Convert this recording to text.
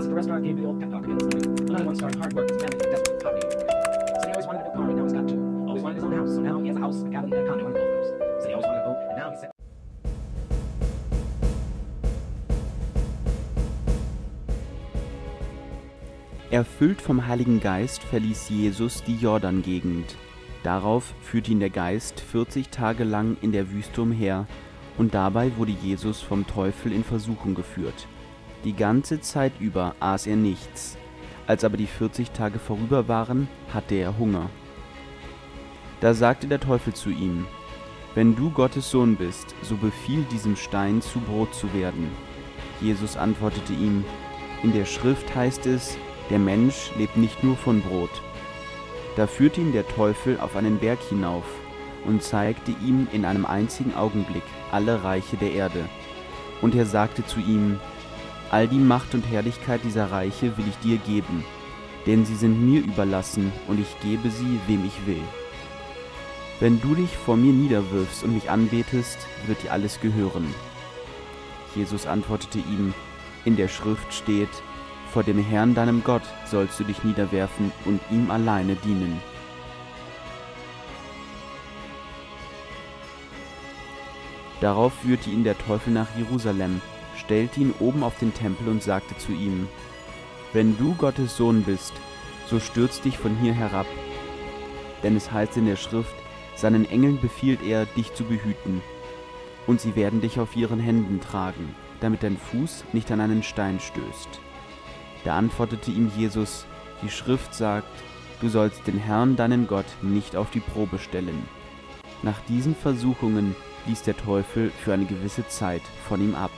the restaurant gave me the old pep talk again this morning. Another one starting hard work, family desperate poverty. Said he always wanted a new car, and now he's got two. Always wanted his own house, so now he has a house, a cabin, and a condo in the Gulf Coast. Said he always wanted a boat, and now he said. Erfüllt vom Heiligen Geist verließ Jesus die Jordan-Gegend. Darauf führte ihn der Geist 40 Tage lang in der Wüste umher, und dabei wurde Jesus vom Teufel in Versuchung geführt. Die ganze Zeit über aß er nichts. Als aber die 40 Tage vorüber waren, hatte er Hunger. Da sagte der Teufel zu ihm, Wenn du Gottes Sohn bist, so befiehl diesem Stein zu Brot zu werden. Jesus antwortete ihm, In der Schrift heißt es, der Mensch lebt nicht nur von Brot. Da führte ihn der Teufel auf einen Berg hinauf und zeigte ihm in einem einzigen Augenblick alle Reiche der Erde. Und er sagte zu ihm, All die Macht und Herrlichkeit dieser Reiche will ich dir geben, denn sie sind mir überlassen und ich gebe sie, wem ich will. Wenn du dich vor mir niederwirfst und mich anbetest, wird dir alles gehören. Jesus antwortete ihm, In der Schrift steht, vor dem Herrn deinem Gott sollst du dich niederwerfen und ihm alleine dienen. Darauf führte ihn der Teufel nach Jerusalem, stellte ihn oben auf den Tempel und sagte zu ihm, Wenn du Gottes Sohn bist, so stürz dich von hier herab. Denn es heißt in der Schrift, seinen Engeln befiehlt er, dich zu behüten, und sie werden dich auf ihren Händen tragen, damit dein Fuß nicht an einen Stein stößt. Da antwortete ihm Jesus, die Schrift sagt, du sollst den Herrn deinen Gott nicht auf die Probe stellen. Nach diesen Versuchungen ließ der Teufel für eine gewisse Zeit von ihm ab.